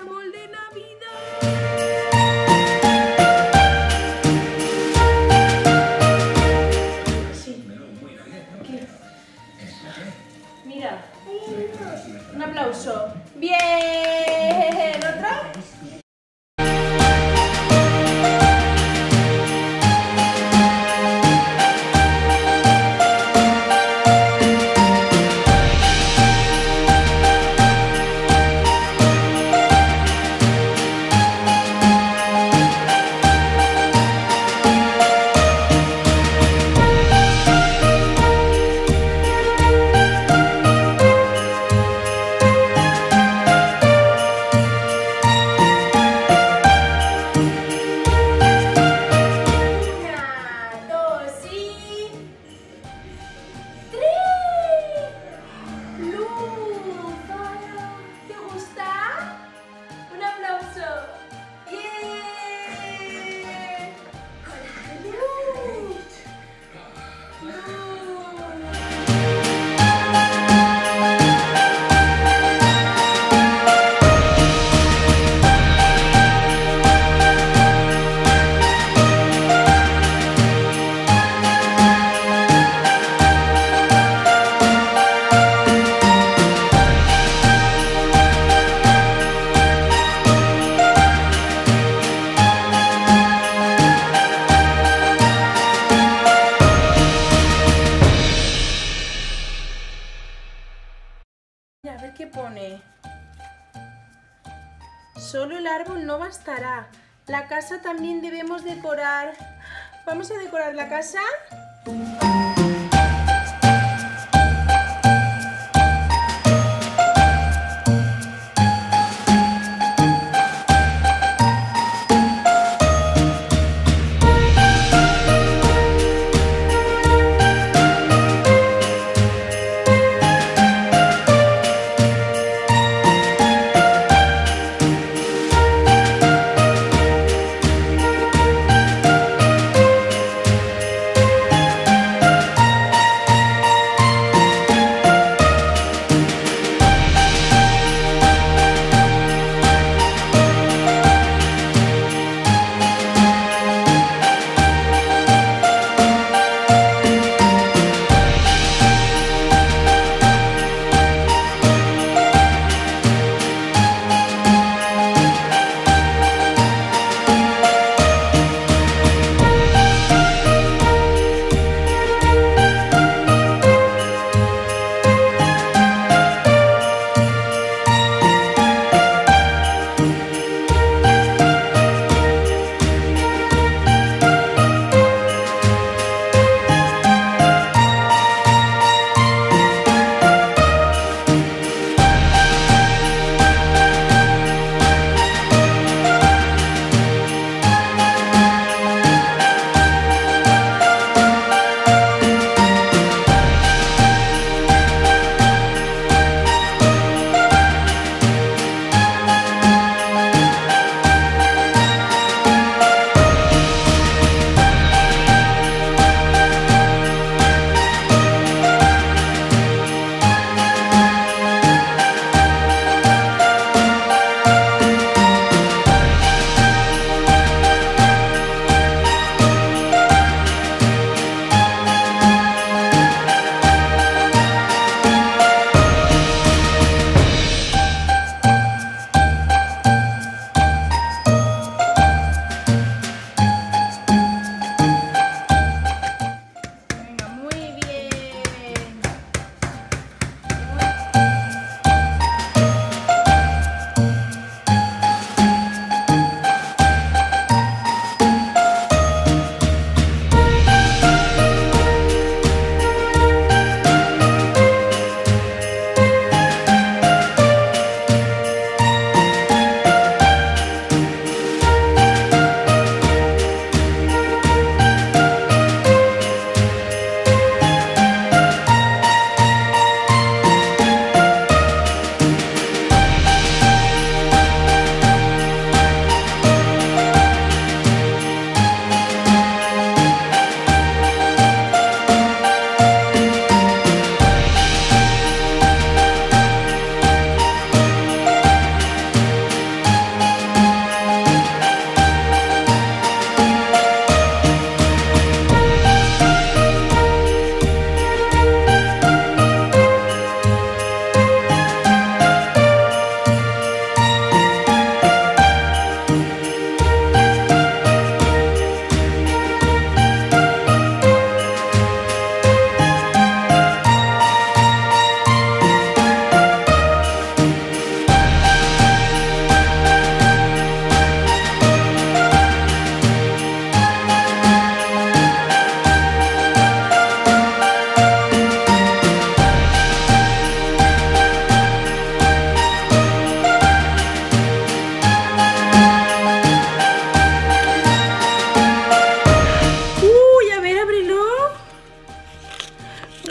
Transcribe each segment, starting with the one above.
al molde Mira, a ver qué pone. Solo el árbol no bastará. La casa también debemos decorar. ¿Vamos a decorar la casa?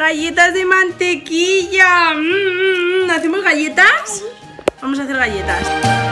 Galletas de mantequilla. Mm, mm, mm. ¿Hacemos galletas? Vamos a hacer galletas.